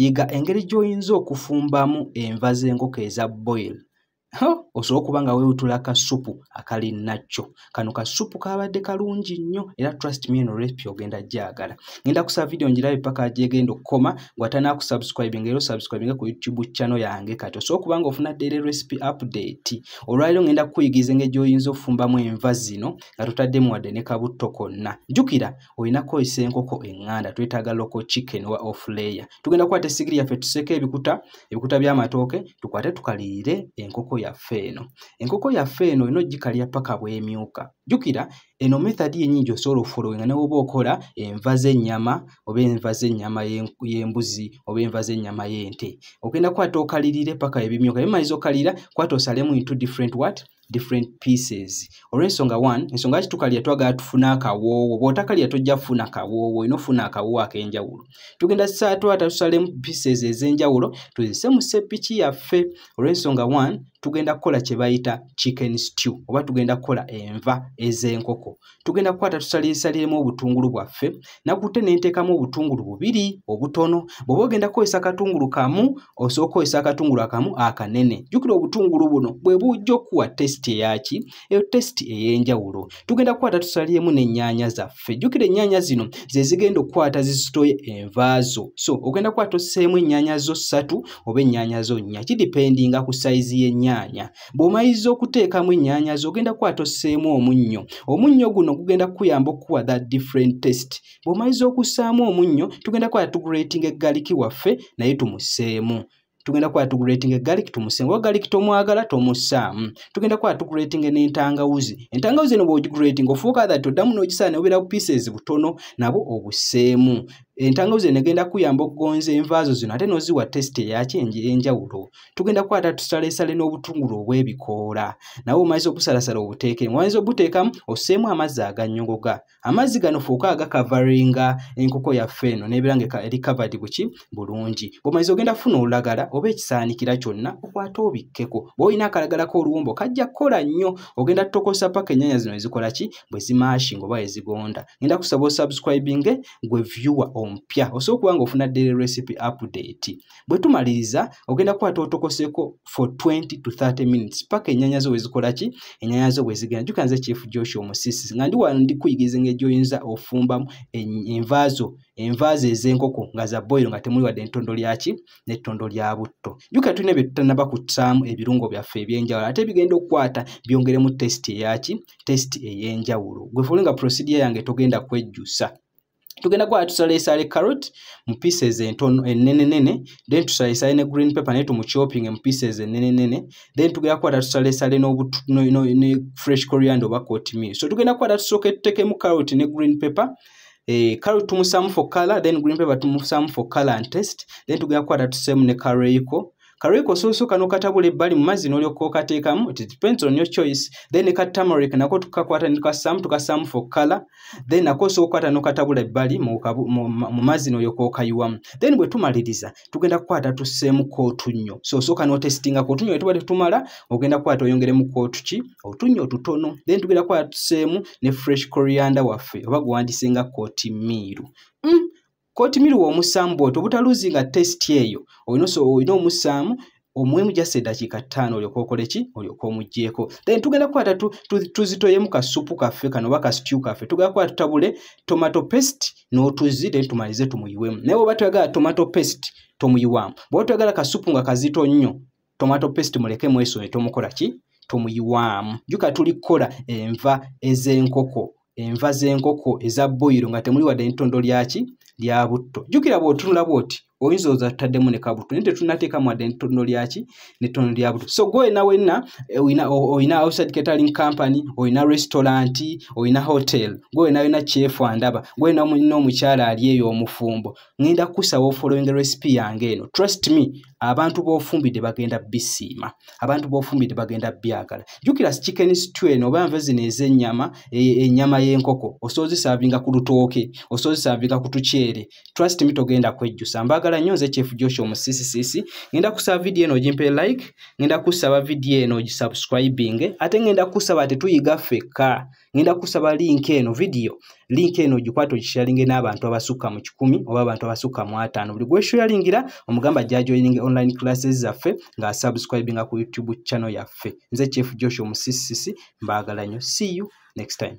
yiga engeri gy'oyinza okufumbamu enva z'enkoko eza boil osobola okuba nga weewutula kasupu akali nakyo. Kano kasupu kabadde kalungi nnyo era trust me eno recipe ogenda gyagala. Ngenda kusaba vidiyo ngirabe paka gyegenda okukoma gwatanaakusubscribing era osubscribinga ku youtube channel yange kati. Osobola okuba nga ofuna daily recipe update. Olwaliro ngenda kukuyigiriza engeri gy'oyinza okufumbamu enva zino nga totaddemu wadde ne kabutto konna. Jjukira olina kukozesa enkoko eŋŋanda twetaaga local chicken wa off layer. Tugenda kukwata esigiri yaffe tuseeko ebikuta ebikuta by'amatooke tukwate tukaliire enkoko yaffe eno. Enkoko yaffe eno olina ogikalya paka bw'emyuka. Jjukira eno methodi yenyingi osobola ofolowinga ne woba okola enva z'ennyama oba enva z'ennyama y'embuzi oba enva z'ennyama y'ente. Ogenda kwata okalirire paka ebimyuka. Bimaliza okalira kwata osalemu into different what? Different pieces. Olw'ensonga one ensonga lwaki tukalya twagala tufune akawoowo. Bw'otakalya tojja kufuna kawoowo olina ofuna akawoowo ak'enjawulo. Tugenda twata tusalemu pieces ez'enjawulo tuzise mu seppiki yaffe. Olw'ensonga one tugenda kukola kye bayita chicken stew oba tugenda kukola enva ez'enkoko. Tugenda kukwata tusaliresaliremu obutungulu bwaffe nakutte ne nteekamu obutungulu bubiri obutono. Bw'oba ogenda kukozesa akatungulu kamu osobola okukozesa akatungulu akamu akanene. Jjukira obutungulu buno bwe bujja okuwa tesiti eyaki? Eyo tesiti ey'enjawulo. Tugenda kukwata tusaliremu n'ennyaanya zaffe. Jjukira ennyaanya zino ze zigenda okukwata zisitoye envaazo so ogenda kukwata osseemu ennyaanya zo ssatu oba ennyaanya zo nnya kidipendinga ku sayizi y'ennyaanya bw'omaliriza okuteekamu ennyaanya zo ogenda kukwata osseemu omunnyo. Omunnyo guno gugenda kukuyamba okukuwa that different test bw'omaliriza okussaamu omunnyo tugenda kukwata tuguleetinga eggaliki waffe naye tumusseemu. Tugenda kuba tuguletinga egaliki tumusenga oba galiki tomwagala tomussaamu. Tugenda kuba tuguletinga n'entangawuzi. Entangawuzi eno bw'ogiguletinga ofuuka that oddamu n'ogisaa ne obeera ku pieces butono nabwo obusseemu entangawuzi eno egenda kuyamba okugonza envaazo zino ate n'oziwa tesiti eyaki enjawulo. Tugenda kukwata tusaleesale n'obutungulu obw'ebikoola. Nawe omaliza obusalasala obuteekemu omaliza obuteekamu osseemu amazzi agannyogoga amazzi gano fuuka agakavaringa enkoko yaffe eno n'ebeera nga eri kavadi buki? Bulungi. Bw'omaliza ogenda kufuna olulagala oba ekisaanikira kyonna okwate obikkeko. Bw'olina akalagalako oluwumbo kajja kukola nnyo. Ogenda tutokosa paka ennyaanya zino ezikola ki? Bwe zimashinga oba ezigonda. Ngenda kusaba osubscribinge gwe viewer omupya osobola okuba nga ofuna daily recipe update. Bwe tumaliriza ogenda kukwata otokoseko for 20 to 30 minutes paka ennyaanya zo wezikola ki? Ennyaanya zo bwe zigenda. Jjukira nze chief joshua omusisi nga ndi wano ndikuyigiriza engeri gy'oyinza ofumbamu envaazo envaazo ez'enkoko nga za boyiro nga temuli wadde entondo lyaki n'ettondo lya butto. Jjukira tulina bye tutanaba kussaamu ebirungo byaffe eby'enjawulo ate bigenda okukwata byongeremu tesiti eyaki tesiti ey'enjawulo. Gwe fuule nga procedure yange togenda kwejjusa tugenda kuba tusaleesale carrot mu pieces entono ennenenene then tusaleesale ne green paper naye tumuchopping mu pieces ennenenene then tugenda kukwata tusaleesale ne fresh coriander oba cotmeal so tugenda kukwata tusooke tuteekemu carrot ne green paper eh, carrot tumussaamu for color then green paper tumussaamu for color and taste then tugenda kukwata tuseemu ne kareiko kareiko osoosooka n'okatabula ebbali mu mazzi n'olyoka okateekamu it depends on your choice. Then ka tamaric nako tukakwata nitukassaamu tukassaamu for color then nako osobola okukwata n'okatabula ebbali mu mazzi n'olyoka okayiwamu. Then bwe tumaliriza tugenda kukwata tusseemuko otunnyo so osooka n'otesitingako otunnyo bwe tuba tetumala ogenda kukwata oyongeremuko otuki otunnyo otutono. Then tugenda kukwata tusseemu ne fresh coriander waffe oba guwandise nga kootimiiru mm. Kootimiru w'omussaamu bwoti obutaluuzinga tesiti eyo olina omussaamu omuwemu jasa eddakiika ttaano olyoka okole ki? Olyoka omuggyeko. Then tugenda kukwata tuzitoyemu kasupu kaffe kano oba kasityu kaffe tugenda kukwata tutabule tomato paste n'otuzi then tumalize tumuyiwemu naye bwoba toyagala tomato paste tomuyiwamu bwoba toyagala kasupu nga kazito nnyo tomato paste muleke mweso ne tomukola ki? Tomuyiwaamu juka tuli kukola enva ez'enkoko enva z'enkoko eza boyiro nga temuli wadde n'ettondo lyaki lya butto. Jjukira bw'otunula bw'oti oyinza oza tutaddemu ne kabutto naye tetunateekamu wadde n'ettondo lyaki n'ettondo lya butto so gwe wenna wenna oyina outside catering company oyina restaurant oyina hotel gwe wenna wenna chef andaba gwe wenna n'omukyala ali eyo omufumbo ŋŋenda kusaba ofollowing recipe yange eno. Trust me abantu b'ofumbidde bagenda bisiima. Abantu b'ofumbidde bagenda byagala. Jjukira chicken stew eno oba nva zino ez'ennyama ennyama y'enkoko osobola zisaavinga ku lutooke osobola zisaavinga ku tukyere trust me togenda kwejjusa. Mbagala mbagala nnyo nze chief joshua omusisisisi ngenda kusaba vidiyo eno ogimpe like. Ngenda kusaba vidiyo eno ogisubscribing ate ngenda kusaba tetuyiga ffekka ngenda kusaba link eno vidiyo link eno ogikwata ogisharinge n'abantu abasukka mu kikumi oba abantu abasukka mu ataano buli gwesharingira omugamba jajoining online classes zaffe ng'asubscribinga ku youtube channel yaffe. Nze chief joshua omusisisi mbaagala nnyo see you next time